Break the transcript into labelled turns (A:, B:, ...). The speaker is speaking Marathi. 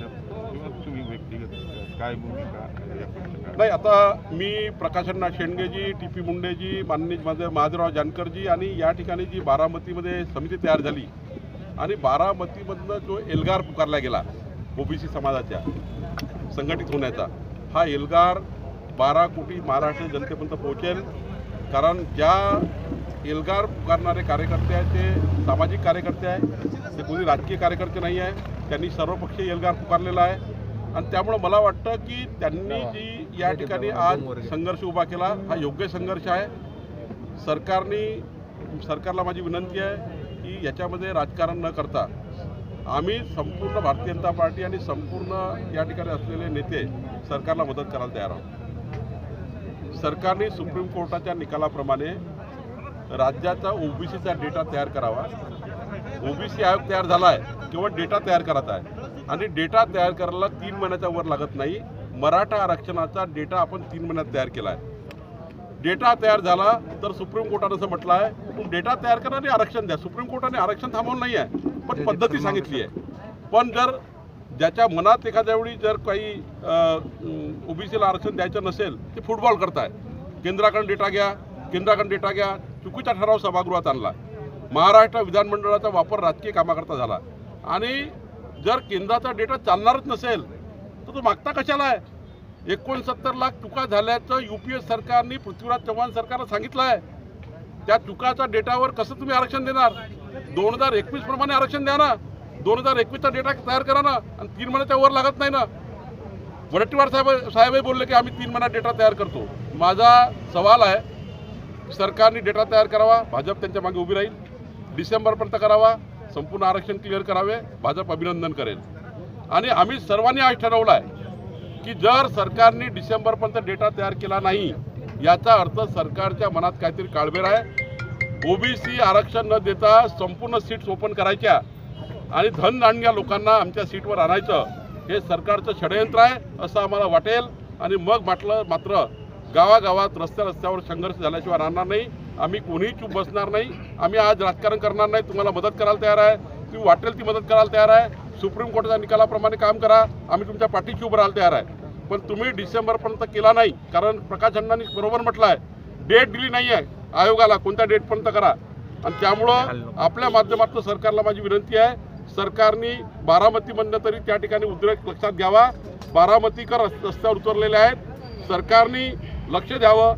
A: तुम्ही व्यक्तिगत काय
B: नाही आता मी प्रकाशन्ना शेंडगेजी टी पी मुंडेजी माननीय माझे महादेवराव जानकरजी आणि या ठिकाणी जी बारामतीमध्ये समिती तयार झाली आणि बारामतीमधनं जो एल्गार पुकारला गेला ओबीसी समाजाच्या संघटित होण्याचा हा एल्गार बारा कोटी महाराष्ट्र जनतेपर्यंत पोहोचेल. कारण ज्या एल्गार पुकारणारे कार्यकर्ते आहेत ते सामाजिक कार्यकर्ते आहे ते कोणी राजकीय कार्यकर्ते नाही आहे त्यांनी सर्वपक्षीय एल्गार पुकारलेला आहे. आणि त्यामुळं मला वाटतं की त्यांनी जी या ठिकाणी आज संघर्ष उभा केला हा योग्य संघर्ष आहे. सरकारने सरकारला माझी विनंती आहे की याच्यामध्ये राजकारण न करता आम्ही संपूर्ण भारतीय जनता पार्टी आणि संपूर्ण या ठिकाणी असलेले नेते सरकारला मदत करायला तयार आहोत. सरकारने सुप्रीम कोर्टाच्या निकालाप्रमाणे राज्याचा ओबीसीचा डेटा तयार करावा. ओबीसी आयोग तयार झाला आहे केवळ डेटा तयार करत आहे. आणि डेटा तयार करायला तीन महिन्याच्या वर लागत नाही. मराठा आरक्षणाचा डेटा आपण तीन महिन्यात तयार केला आहे डेटा तयार झाला तर सुप्रीम कोर्टानं असं म्हटलं आहे तुम्ही डेटा तयार करा आणि आरक्षण द्या. सुप्रीम कोर्टाने आरक्षण थांबवलं नाही आहे पण पद्धती सांगितली आहे. पण जर ज्याच्या मनात एखाद्या वेळी जर काही ओबीसीला आरक्षण द्यायचं नसेल ते फुटबॉल करताय. केंद्राकडून डेटा घ्या केंद्राकडून डेटा घ्या. चुकीचा ठराव सभागृहात आणला महाराष्ट्र विधानमंडळाचा वापर राजकीय कामाकरता झाला. आणि जर केंद्राचा डेटा चालणारच नसेल तर तो मागता कशाला आहे? एकोणसत्तर लाख चुका झाल्याचं यू पी एस सरकारने पृथ्वीराज चव्हाण सरकारनं सांगितलं आहे. त्या चुकाच्या डेटावर कसं तुम्ही आरक्षण देणार? दोन हजार एकवीस प्रमाणे आरक्षण द्या ना. दोन हजार एकवीसचा डेटा तयार करा ना. आणि तीन महिन्याच्या वर लागत नाही ना. वडट्टीवार साहेब साहेबही बोलले की आम्ही तीन महिन्यात डेटा तयार करतो. माझा सवाल आहे सरकारने डेटा तयार करावा भाजप त्यांच्या मागे उभी राहील? डिसेंबरपर्यंत करावा संपूर्ण आरक्षण क्लिअर करावे भाजप अभिनंदन करेल. आणि आम्ही सर्वांनी आज ठरवलं आहे की जर सरकारने डिसेंबरपर्यंत डेटा तयार केला नाही याचा अर्थ सरकारच्या मनात काहीतरी काळबेर आहे. ओबीसी आरक्षण न देता संपूर्ण सीट्स ओपन करायच्या आणि धन आणण्या लोकांना आमच्या सीटवर आणायचं हे सरकारचं षडयंत्र आहे असं आम्हाला वाटेल. आणि मग म्हटलं मात्र गावागावात रस्त्या रस्त्यावर संघर्ष झाल्याशिवाय राहणार नाही. आम्ही कोणीही चूप बसणार नाही. आम्ही आज राजकारण करणार नाही. तुम्हाला मदत करायला तयार आहे. तुम्ही वाटेल ती मदत करायला तयार आहे. सुप्रीम कोर्टाच्या निकालाप्रमाणे काम करा. आम्ही तुमच्या पाठीशी उभं राहायला तयार आहे. पण तुम्ही डिसेंबरपर्यंत केला नाही. कारण प्रकाश अण्णांनी बरोबर म्हटलं आहे. डेट दिली नाही आहे. आयोगाला कोणत्या डेटपर्यंत करा. आणि त्यामुळं आपल्या माध्यमातून सरकारला माझी विनंती आहे. सरकारने बारामतीमधनं तरी त्या ठिकाणी उद्रेक लक्षात घ्यावा. बारामतीकर रस्त्यावर उतरलेले आहेत. सरकारने लक्ष द्यावं.